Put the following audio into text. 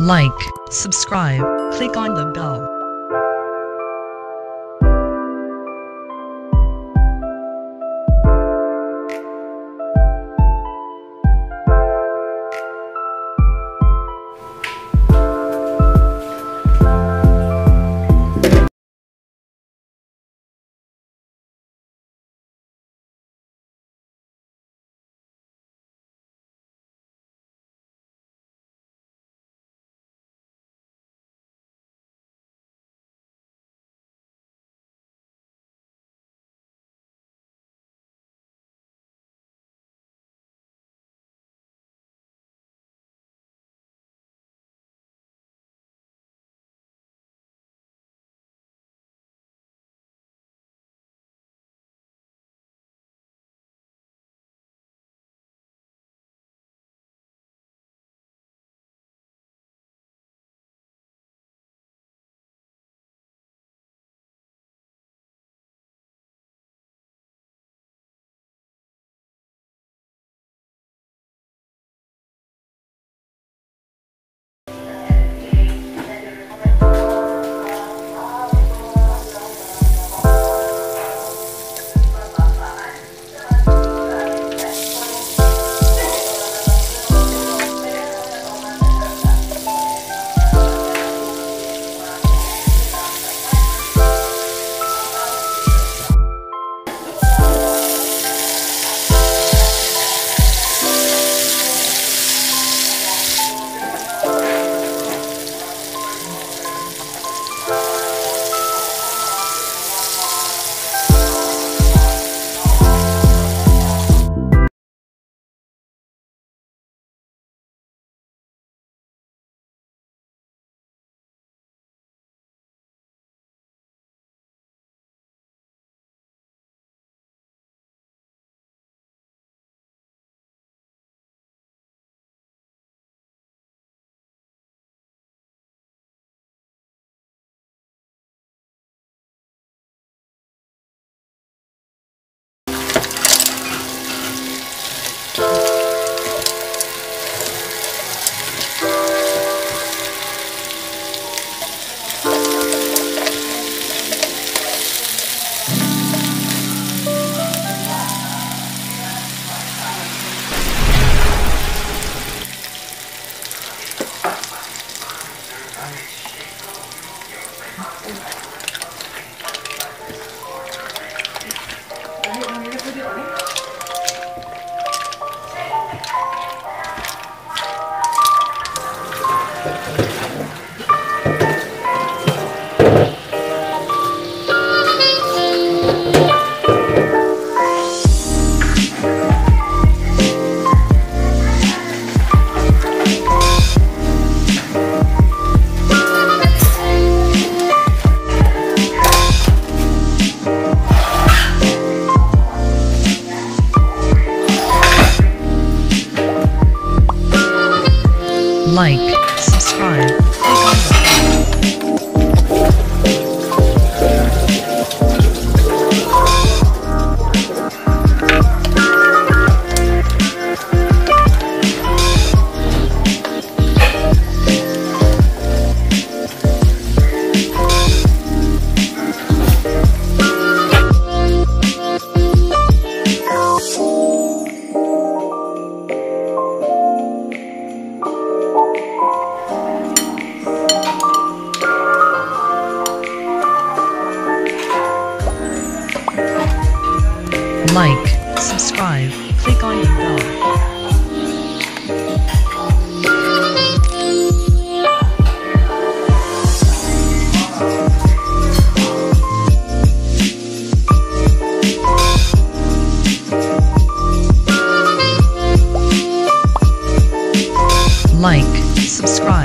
like, subscribe, click on the bell. Like, subscribe, Like, subscribe, click on your bell. like, subscribe.